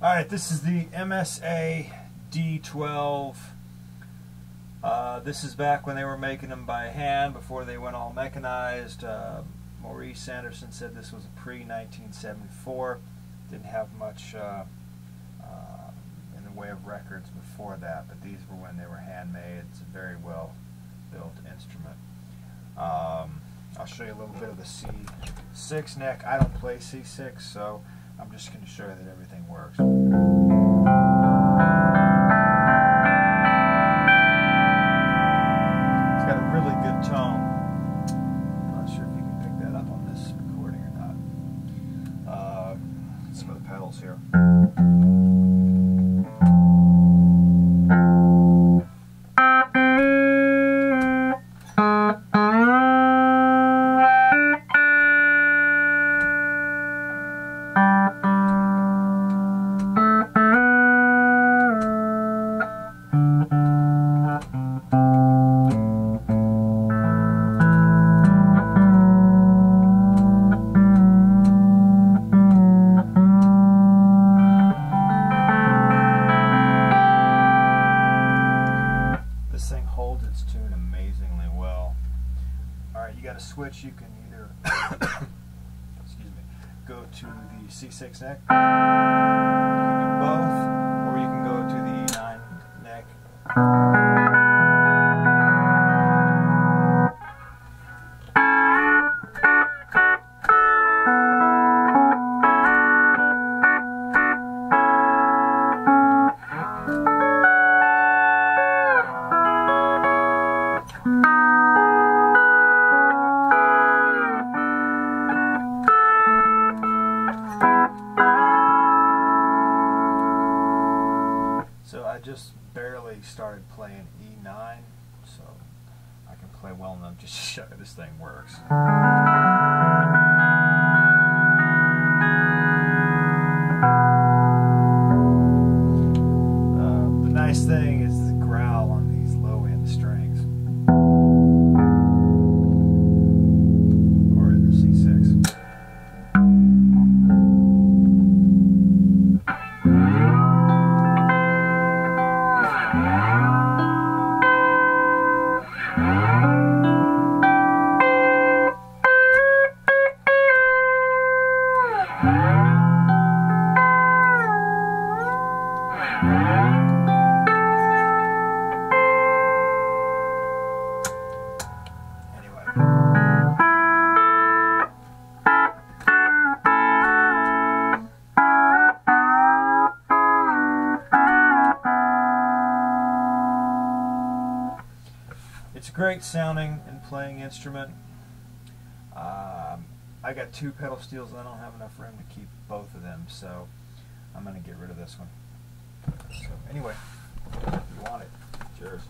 All right, this is the MSA D12. Uh, this is back when they were making them by hand before they went all mechanized. Uh, Maurice Anderson said this was a pre-1974. Didn't have much uh, uh, in the way of records before that, but these were when they were handmade. It's a very well built instrument. Um, I'll show you a little bit of the C6 neck. I don't play C6, so I'm just going to show you that everything works. It's got a really good tone. I'm not sure if you can pick that up on this recording or not. Uh, some of the pedals here. Tune amazingly well. Alright, you got a switch. You can either excuse me, go to the C6 neck. You can do both, or you can go to the E9 neck. Just barely started playing E9, so I can play well enough just to show you this thing works. Uh, the nice thing is Anyway. Great sounding and playing instrument. Um, I got two pedal steels and I don't have enough room to keep both of them, so I'm going to get rid of this one. So anyway, if you want it, it's yours.